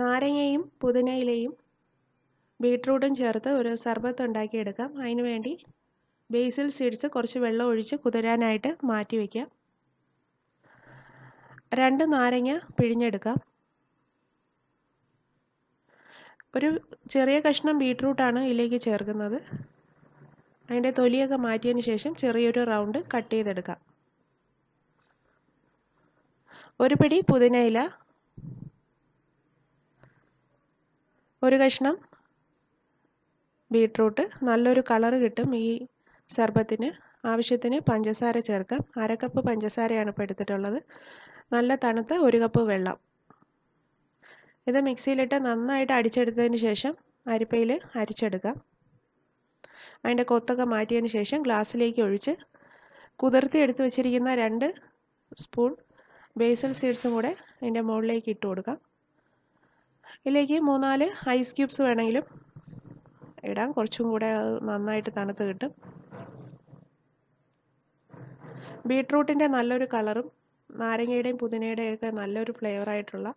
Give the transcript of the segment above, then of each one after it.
നാരങ്ങയും പുതിനയിലയും ബീട്രൂട്ടും ചേർത്ത് ഒരു സർബത്ത് ഉണ്ടാക്കിയെടുക്കാം അതിന് വേണ്ടി ബേസിൽ സീഡ്സ് കുറച്ച് വെള്ളം ഒഴിച്ച് കുതിരാനായിട്ട് മാറ്റി വയ്ക്കാം രണ്ട് നാരങ്ങ പിഴിഞ്ഞെടുക്കാം. ഒരു ചെറിയ കഷ്ണം ബീട്രൂട്ടാണ് ഇതിലേക്ക് ചേർക്കുന്നത്. അതിന്റെ തൊലിയൊക്കെ മാറ്റിയതിന് ശേഷം ചെറിയൊരു റൗണ്ട് കട്ട് ചെയ്തെടുക്കാം. ഒരു പിടി പുതിനയില ഒരു കഷ്ണം ബീട്രൂട്ട് നല്ലൊരു കളറ് കിട്ടും ഈ സർബത്തിന്. ആവശ്യത്തിന് പഞ്ചസാര ചേർക്കാം. അര കപ്പ് പഞ്ചസാരയാണ് ഇപ്പോൾ എടുത്തിട്ടുള്ളത്. നല്ല തണുത്ത ഒരു കപ്പ് വെള്ളം. ഇത് മിക്സിയിലിട്ട് നന്നായിട്ട് അടിച്ചെടുത്തതിന് ശേഷം അരിപ്പയിൽ അരിച്ചെടുക്കാം. അതിന്റെ കൊത്തൊക്കെ മാറ്റിയതിന് ശേഷം ഗ്ലാസ്സിലേക്ക് ഒഴിച്ച് കുതിർത്തി എടുത്ത് വെച്ചിരിക്കുന്ന രണ്ട് സ്പൂൺ ബേസൽ സീഡ്സും കൂടെ അതിന്റെ മുകളിലേക്ക് ഇട്ട് കൊടുക്കാം. ഇതിലേക്ക് മൂന്നാൽ ഐസ് ക്യൂബ്സ് വേണമെങ്കിലും ഇടാം. കുറച്ചും കൂടെ നന്നായിട്ട് തണുത്ത് കിട്ടും. ബീട്രൂട്ടിന്റെ നല്ലൊരു കളറും നാരങ്ങയുടെയും പുതിനയുടെയും ഒക്കെ നല്ലൊരു ഫ്ലേവറായിട്ടുള്ള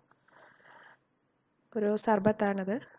ഒരു സർബത്താണിത്.